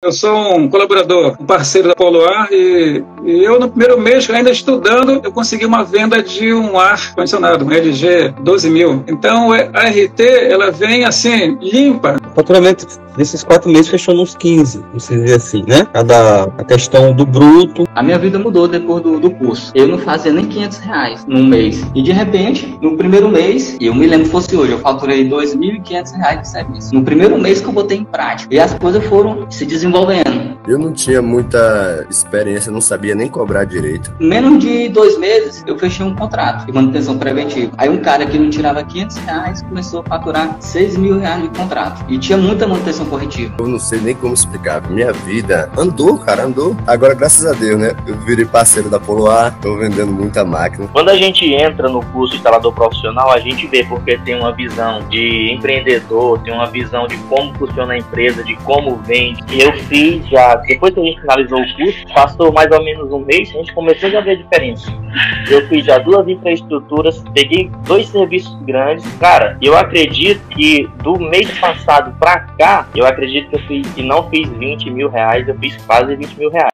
Eu sou um colaborador, um parceiro da Poloar e, e, eu no primeiro mês, ainda estudando, eu consegui uma venda de um ar condicionado, um LG 12 mil. Então a RT ela vem assim limpa. O faturamento desses quatro meses fechou nos 15, não sei dizer assim, né? Cada a questão do bruto. A minha vida mudou depois do, do curso. Eu não fazia nem 500 reais no mês. E de repente, no primeiro mês, eu me lembro fosse hoje, eu faturei 2.500 reais de serviço. No primeiro mês que eu botei em prática. E as coisas foram se desenvolvendo. Eu não tinha muita experiência, não sabia nem cobrar direito. Menos de dois meses, eu fechei um contrato de manutenção preventiva. Aí um cara que não tirava 500 reais começou a faturar 6 mil reais de contrato. E tinha muita manutenção corretiva. Eu não sei nem como explicar. Minha vida andou, cara, andou. Agora, graças a Deus, né? Eu virei parceiro da Poloar, tô vendendo muita máquina. Quando a gente entra no curso instalador profissional, a gente vê porque tem uma visão de empreendedor, tem uma visão de como funciona a empresa, de como vende. E eu fiz já, depois que a gente finalizou o curso, passou mais ou menos um mês, a gente começou a ver a diferença. Eu fiz já duas infraestruturas, peguei dois serviços grandes. Cara, eu acredito que do mês passado pra cá, eu acredito que eu fiz, e não fiz 20 mil reais, eu fiz quase 20 mil reais.